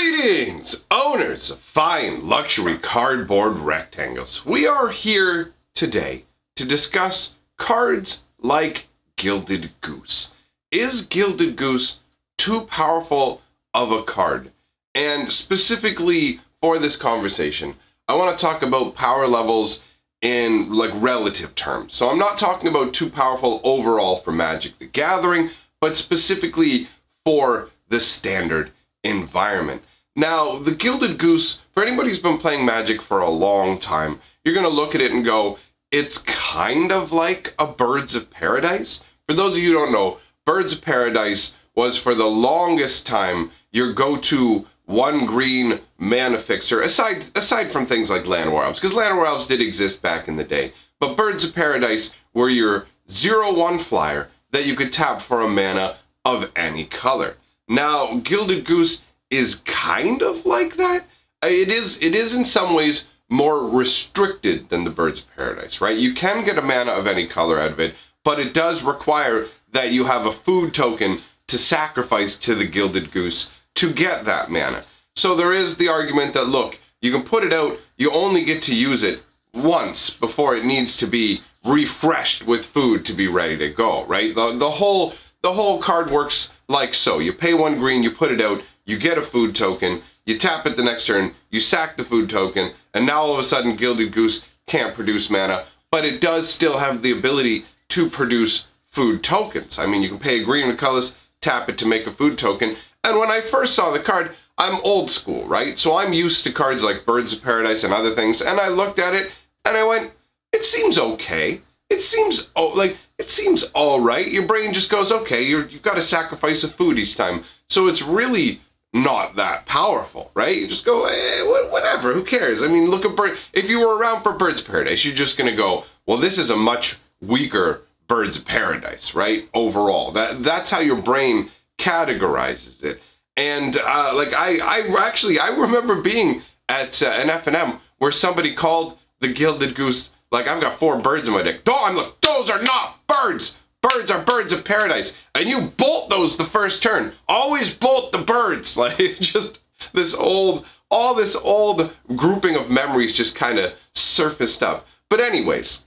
Greetings, owners of fine luxury cardboard rectangles. We are here today to discuss cards like Gilded Goose. Is Gilded Goose too powerful of a card? And specifically for this conversation, I want to talk about power levels in like relative terms. So I'm not talking about too powerful overall for Magic the Gathering, but specifically for the standard environment. Now, the Gilded Goose, for anybody who's been playing Magic for a long time, you're going to look at it and go, it's kind of like a Birds of Paradise. For those of you who don't know, Birds of Paradise was for the longest time your go-to one green mana fixer, aside aside from things like Llanowar Elves, because Llanowar Elves did exist back in the day. But Birds of Paradise were your zero one flyer that you could tap for a mana of any color. Now, Gilded Goose is kind of like that. Uh, it is it is in some ways more restricted than the Birds of Paradise, right? You can get a mana of any color out of it, but it does require that you have a food token to sacrifice to the Gilded Goose to get that mana. So there is the argument that look, you can put it out, you only get to use it once before it needs to be refreshed with food to be ready to go, right? The, the whole the whole card works like so. You pay one green, you put it out, you get a food token, you tap it the next turn, you sack the food token, and now all of a sudden Gilded Goose can't produce mana, but it does still have the ability to produce food tokens. I mean, you can pay a green with colors, tap it to make a food token, and when I first saw the card, I'm old school, right? So I'm used to cards like Birds of Paradise and other things, and I looked at it and I went, it seems okay. It seems oh, like it seems all right. Your brain just goes, okay, you have got to sacrifice a food each time, so it's really not that powerful, right? You just go, eh, whatever, who cares? I mean, look at Bird. If you were around for Birds Paradise, you're just gonna go, well, this is a much weaker Birds Paradise, right? Overall, that that's how your brain categorizes it. And uh, like I, I actually I remember being at uh, an F and M where somebody called the gilded goose like I've got four birds in my deck. Oh, I'm like those are not birds. Birds are birds of paradise, and you bolt those the first turn. Always bolt the birds. Like just this old, all this old grouping of memories just kind of surfaced up. But anyways,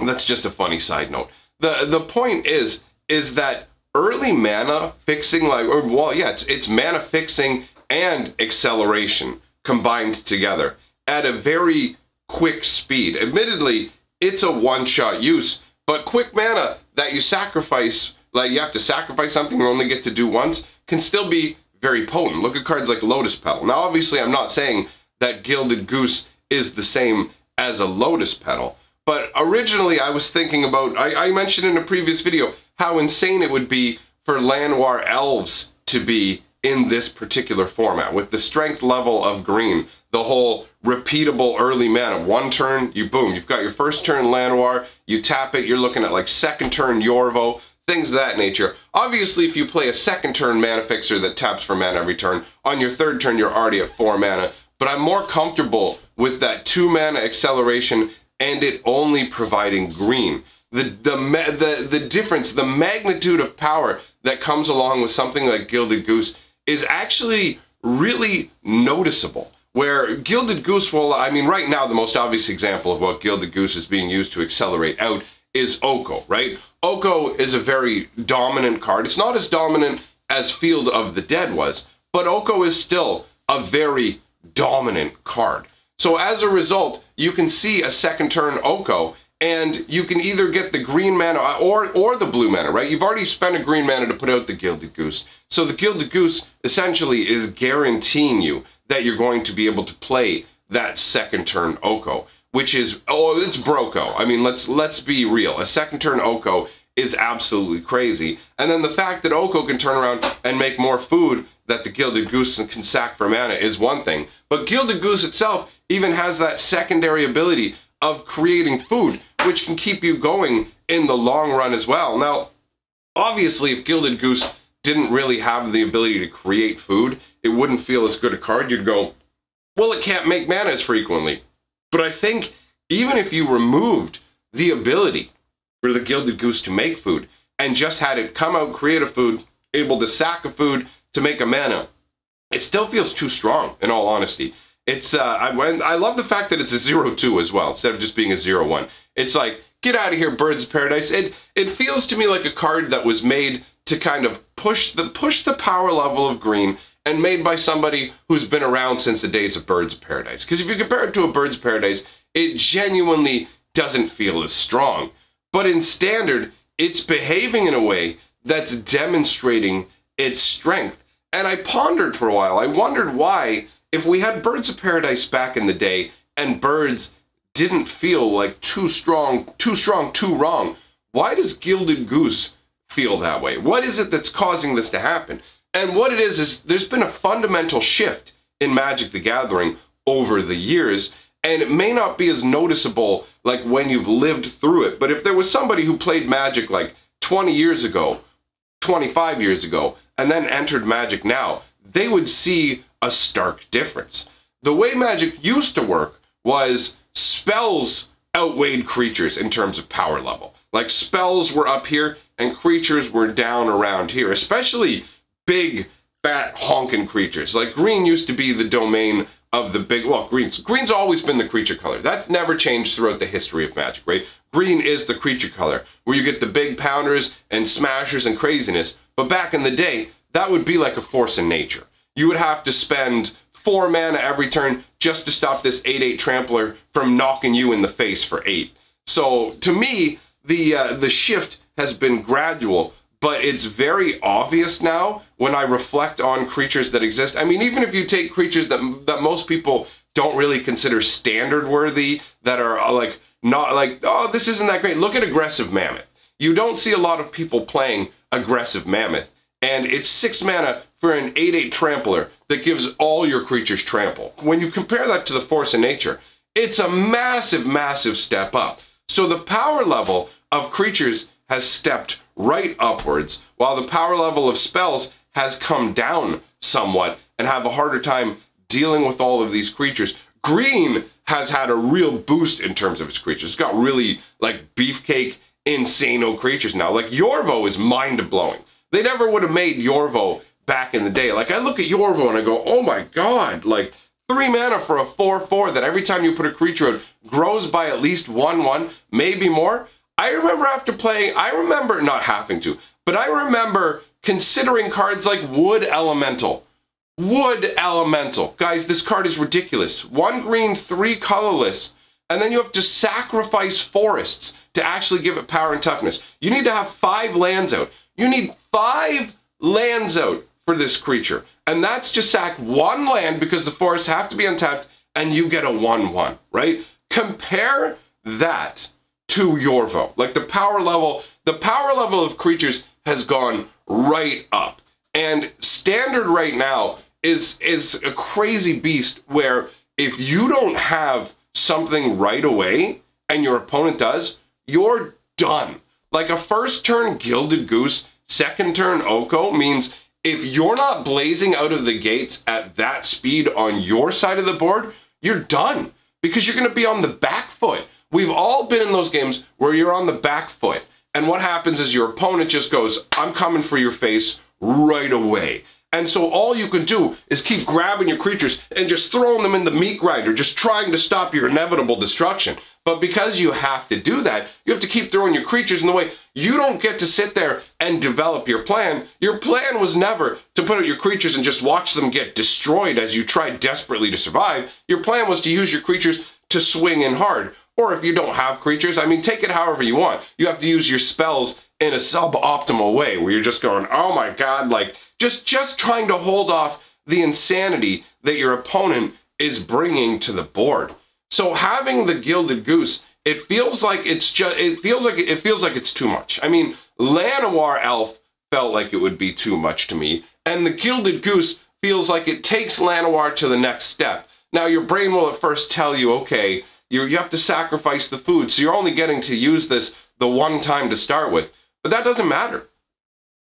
that's just a funny side note. the The point is, is that early mana fixing like or well yeah it's, it's mana fixing and acceleration combined together at a very quick speed admittedly it's a one shot use but quick mana that you sacrifice like you have to sacrifice something you only get to do once can still be very potent. Look at cards like lotus petal. Now obviously i'm not saying that gilded goose is the same as a lotus petal but originally i was thinking about i, I mentioned in a previous video how insane it would be for Llanowar elves to be in this particular format with the strength level of green, the whole repeatable early mana. One turn, you boom, you've got your first turn Llanowar, you tap it, you're looking at like second turn Yorvo, things of that nature. Obviously, if you play a second turn mana fixer that taps for mana every turn, on your third turn you're already at four mana. But I'm more comfortable with that two mana acceleration and it only providing green the the the the difference, the magnitude of power that comes along with something like Gilded Goose is actually really noticeable. Where Gilded Goose will, I mean, right now the most obvious example of what Gilded Goose is being used to accelerate out is Oko, right? Oko is a very dominant card. It's not as dominant as Field of the Dead was, but Oko is still a very dominant card. So as a result, you can see a second turn Oko and you can either get the green mana or or the blue mana, right? You've already spent a green mana to put out the Gilded Goose. So the Gilded Goose essentially is guaranteeing you that you're going to be able to play that second turn Oko, which is oh, it's Broco. I mean, let's let's be real. A second turn Oko is absolutely crazy. And then the fact that Oko can turn around and make more food that the Gilded Goose can sack for mana is one thing. But Gilded Goose itself even has that secondary ability of creating food, which can keep you going in the long run as well. Now, obviously, if Gilded Goose didn't really have the ability to create food, it wouldn't feel as good a card. You'd go, well, it can't make mana as frequently. But I think even if you removed the ability for the Gilded Goose to make food and just had it come out, create a food, able to sack a food to make a mana, it still feels too strong, in all honesty. It's uh, I, I love the fact that it's a zero two as well instead of just being a zero one. It's like get out of here, Birds of Paradise. It it feels to me like a card that was made to kind of push the push the power level of green and made by somebody who's been around since the days of Birds of Paradise. Because if you compare it to a Birds of Paradise, it genuinely doesn't feel as strong. But in standard, it's behaving in a way that's demonstrating its strength. And I pondered for a while. I wondered why, if we had Birds of Paradise back in the day and birds didn't feel like too strong, too strong, too wrong, why does Gilded Goose feel that way? What is it that's causing this to happen? And what it is, is there's been a fundamental shift in Magic the Gathering over the years and it may not be as noticeable like when you've lived through it but if there was somebody who played magic like 20 years ago 25 years ago and then entered magic now they would see a stark difference. The way magic used to work was spells outweighed creatures in terms of power level. Like spells were up here and creatures were down around here especially big fat honking creatures. Like green used to be the domain of the big well green's. Green's always been the creature color. That's never changed throughout the history of magic right? Green is the creature color where you get the big pounders and smashers and craziness. But back in the day that would be like a force in nature you would have to spend four mana every turn just to stop this 8-8 trampler from knocking you in the face for eight so to me the uh, the shift has been gradual but it's very obvious now when I reflect on creatures that exist. I mean, even if you take creatures that that most people don't really consider standard worthy, that are uh, like not like, oh, this isn't that great. Look at aggressive mammoth. You don't see a lot of people playing aggressive mammoth, and it's six mana for an 8-8 trampler that gives all your creatures trample. When you compare that to the force of nature, it's a massive, massive step up. So the power level of creatures has stepped right upwards, while the power level of spells has come down somewhat and have a harder time dealing with all of these creatures. Green has had a real boost in terms of its creatures. It's got really like beefcake, insano creatures now. Like Yorvo is mind blowing. They never would have made Yorvo back in the day. Like I look at Yorvo and I go, oh my god, like three mana for a 4-4 that every time you put a creature out grows by at least 1-1, maybe more. I remember after playing, I remember not having to, but I remember considering cards like Wood Elemental. Wood Elemental. Guys, this card is ridiculous. One green, three colorless, and then you have to sacrifice forests to actually give it power and toughness. You need to have five lands out. You need five lands out for this creature. And that's to sack one land because the forests have to be untapped and you get a 1-1, right? Compare that to Yorvo. Like the power level, the power level of creatures has gone right up. And standard right now is is a crazy beast where if you don't have something right away and your opponent does, you're done. Like a first turn Gilded Goose, second turn Oko means if you're not blazing out of the gates at that speed on your side of the board, you're done because you're going to be on the back foot. We've all been in those games where you're on the back foot. And what happens is your opponent just goes, I'm coming for your face right away. And so all you can do is keep grabbing your creatures and just throwing them in the meat grinder, just trying to stop your inevitable destruction. But because you have to do that, you have to keep throwing your creatures in the way. You don't get to sit there and develop your plan. Your plan was never to put out your creatures and just watch them get destroyed as you try desperately to survive. Your plan was to use your creatures to swing in hard. Or if you don't have creatures, I mean, take it however you want. You have to use your spells in a suboptimal way where you're just going, oh my God, like just, just trying to hold off the insanity that your opponent is bringing to the board. So having the Gilded Goose, it feels like it's just, it feels like, it feels like it's too much. I mean, Llanowar Elf felt like it would be too much to me. And the Gilded Goose feels like it takes Llanowar to the next step. Now, your brain will at first tell you, okay, you you have to sacrifice the food. So you're only getting to use this the one time to start with. But that doesn't matter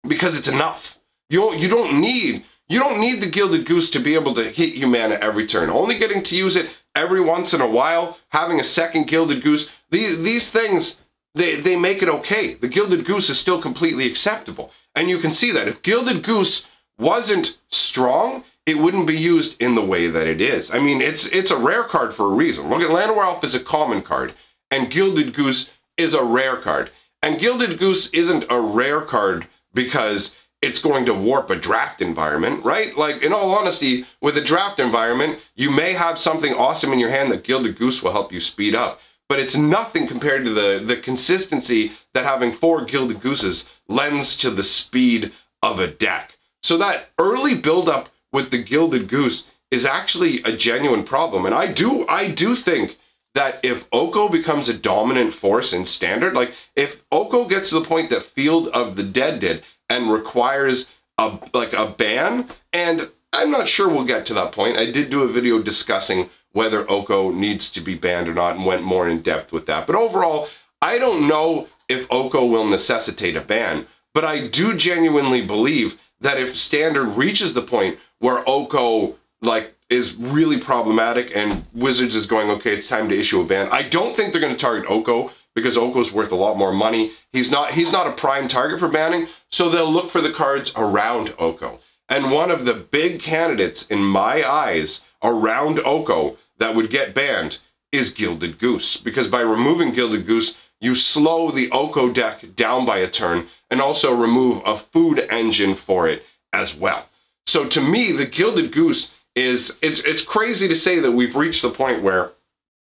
because it's enough. You don't, you don't need you don't need the gilded goose to be able to hit you mana every turn. Only getting to use it every once in a while, having a second gilded goose, these these things they, they make it okay. The gilded goose is still completely acceptable. And you can see that if gilded goose wasn't strong, it wouldn't be used in the way that it is. I mean, it's it's a rare card for a reason. Look at Llanowar Elf is a common card, and Gilded Goose is a rare card. And Gilded Goose isn't a rare card because it's going to warp a draft environment, right? Like, in all honesty, with a draft environment, you may have something awesome in your hand that Gilded Goose will help you speed up. But it's nothing compared to the, the consistency that having four Gilded Gooses lends to the speed of a deck. So that early buildup with the Gilded Goose is actually a genuine problem. And I do I do think that if Oko becomes a dominant force in standard, like if Oko gets to the point that Field of the Dead did and requires a like a ban, and I'm not sure we'll get to that point. I did do a video discussing whether Oko needs to be banned or not and went more in depth with that. But overall, I don't know if Oko will necessitate a ban, but I do genuinely believe that if standard reaches the point where Oko like is really problematic and Wizards is going, okay, it's time to issue a ban. I don't think they're going to target Oko because Oko's worth a lot more money. He's not he's not a prime target for banning, so they'll look for the cards around Oko. And one of the big candidates in my eyes around Oko that would get banned is Gilded Goose because by removing Gilded Goose, you slow the Oko deck down by a turn and also remove a food engine for it as well. So to me, the Gilded Goose is it's it's crazy to say that we've reached the point where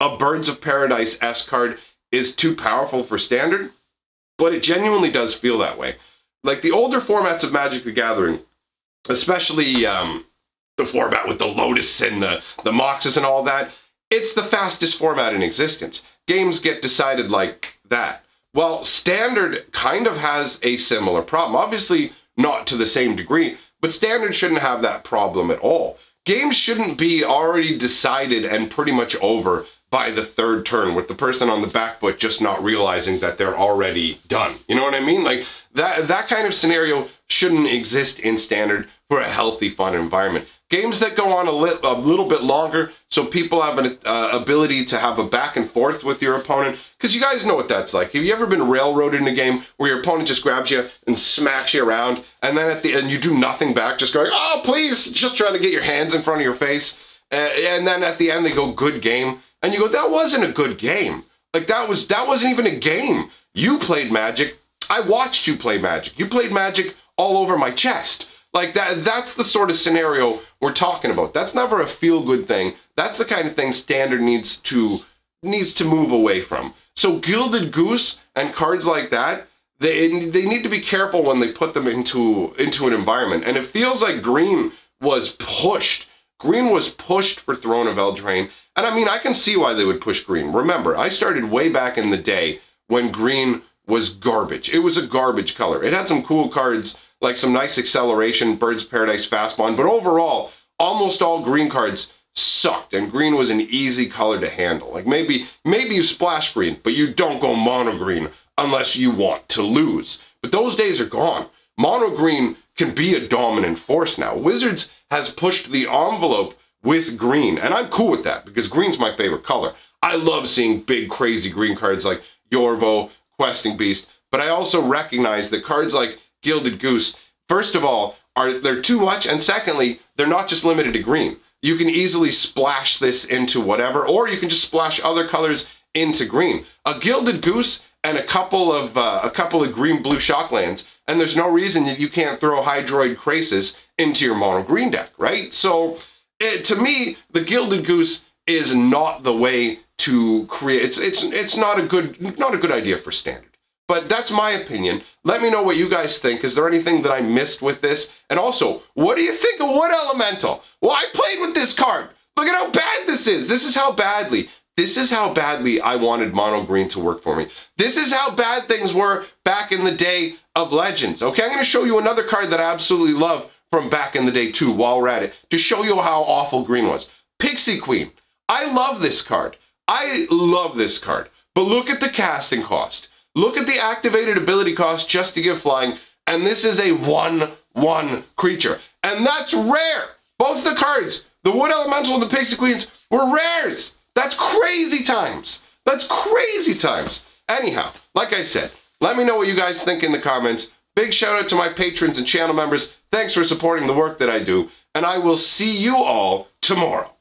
a Birds of Paradise S card is too powerful for standard, but it genuinely does feel that way. Like the older formats of Magic the Gathering, especially um, the format with the Lotus and the, the Moxes and all that, it's the fastest format in existence. Games get decided like that. Well, Standard kind of has a similar problem. Obviously, not to the same degree, but Standard shouldn't have that problem at all games shouldn't be already decided and pretty much over by the third turn with the person on the back foot just not realizing that they're already done. You know what I mean? Like that that kind of scenario shouldn't exist in standard for a healthy fun environment. Games that go on a, li- a little bit longer so people have an uh, ability to have a back and forth with your opponent. Because you guys know what that's like. Have you ever been railroaded in a game where your opponent just grabs you and smacks you around, and then at the end you do nothing back, just going, oh, please, just trying to get your hands in front of your face. Uh, and then at the end they go, good game. And you go, that wasn't a good game. Like that was that wasn't even a game. You played Magic. I watched you play Magic. You played Magic all over my chest. Like that that's the sort of scenario we're talking about. That's never a feel good thing. That's the kind of thing standard needs to needs to move away from. So Gilded Goose and cards like that, they they need to be careful when they put them into into an environment. And it feels like green was pushed. Green was pushed for Throne of Eldraine. And I mean, I can see why they would push green. Remember, I started way back in the day when green was garbage. It was a garbage color. It had some cool cards like some nice acceleration, Birds Paradise Fastbond, but overall, almost all green cards sucked, and green was an easy color to handle. Like maybe maybe you splash green, but you don't go mono green unless you want to lose. But those days are gone. Mono green can be a dominant force now. Wizards has pushed the envelope with green, and I'm cool with that because green's my favorite color. I love seeing big, crazy green cards like Yorvo, Questing Beast, but I also recognize that cards like Gilded Goose, first of all, are they're too much, and secondly, they're not just limited to green. You can easily splash this into whatever, or you can just splash other colors into green. A Gilded Goose and a couple of uh, a couple of green blue shocklands, and there's no reason that you can't throw Hydroid Krasis into your mono green deck, right? So, it, to me, the Gilded Goose is not the way to create. It's it's it's not a good not a good idea for standard. But that's my opinion. Let me know what you guys think. Is there anything that I missed with this? And also, what do you think of Wood Elemental? Well, I played with this card. Look at how bad this is. This is how badly. This is how badly I wanted mono green to work for me. This is how bad things were back in the day of Legends. Okay, I'm going to show you another card that I absolutely love from back in the day too while we're at it to show you how awful green was. Pixie Queen. I love this card. I love this card. But look at the casting cost. Look at the activated ability cost just to get flying, and this is a 1-1 creature. And that's rare. Both the cards, the Wood Elemental and the Pixie Queens, were rares. That's crazy times. That's crazy times. Anyhow, like I said, let me know what you guys think in the comments. Big shout out to my patrons and channel members. Thanks for supporting the work that I do. and I will see you all tomorrow.